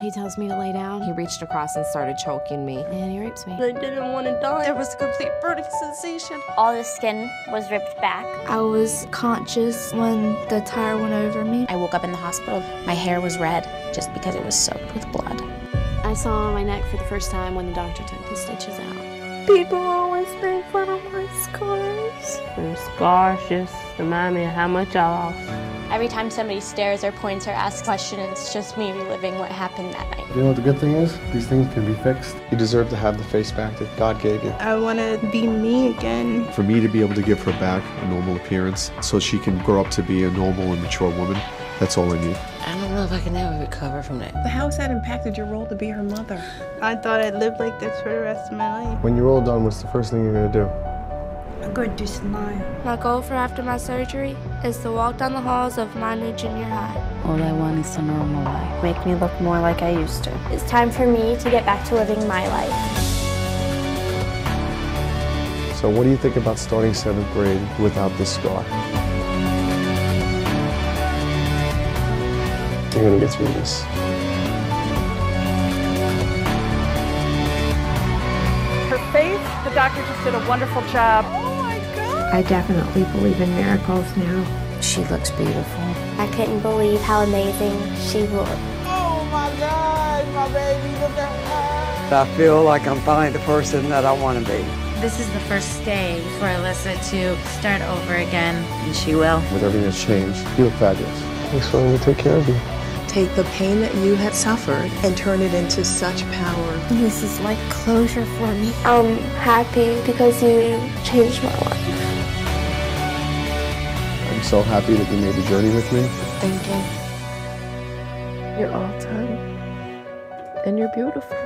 He tells me to lay down. He reached across and started choking me. And he rapes me. I didn't want to die. There was a complete burning sensation. All the skin was ripped back. I was conscious when the tire went over me. I woke up in the hospital. My hair was red just because it was soaked with blood. I saw my neck for the first time when the doctor took the stitches out. People always make fun of my scars. The scars just remind me of how much I lost. Every time somebody stares or points or asks questions, it's just me reliving what happened that night. You know what the good thing is? These things can be fixed. You deserve to have the face back that God gave you. I want to be me again. For me to be able to give her back a normal appearance so she can grow up to be a normal and mature woman, that's all I need. I don't know if I can ever recover from that. How has that impacted your role to be her mother? I thought I'd live like this for the rest of my life. When you're all done, what's the first thing you're going to do? I'm going to smile. My goal for after my surgery is to walk down the halls of my new junior high. All I want is a normal life. Make me look more like I used to. It's time for me to get back to living my life. So what do you think about starting seventh grade without this scar? You're gonna get through this. Her face, the doctor just did a wonderful job. I definitely believe in miracles now. She looks beautiful. I couldn't believe how amazing she looked. Oh my God, my baby, look at her. I feel like I'm finally the person that I want to be. This is the first day for Alyssa to start over again, and she will. With everything that's changed, you look fabulous. Thanks for letting me take care of you. Take the pain that you had suffered and turn it into such power. This is like closure for me. I'm happy because you changed my life. I'm so happy that you made the journey with me. Thank you. You're all time. And you're beautiful.